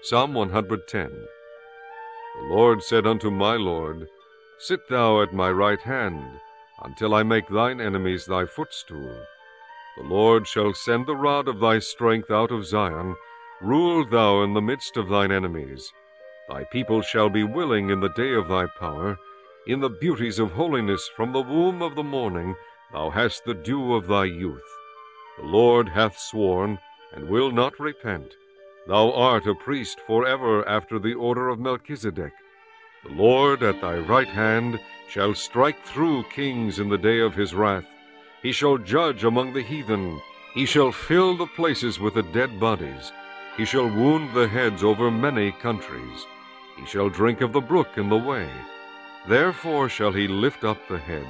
Psalm 110 The Lord said unto my Lord, Sit thou at my right hand, until I make thine enemies thy footstool. The Lord shall send the rod of thy strength out of Zion. Rule thou in the midst of thine enemies. Thy people shall be willing in the day of thy power. In the beauties of holiness from the womb of the morning thou hast the dew of thy youth. The Lord hath sworn, and will not repent. Thou art a priest forever after the order of Melchizedek. The Lord at thy right hand shall strike through kings in the day of his wrath. He shall judge among the heathen. He shall fill the places with the dead bodies. He shall wound the heads over many countries. He shall drink of the brook in the way. Therefore shall he lift up the head.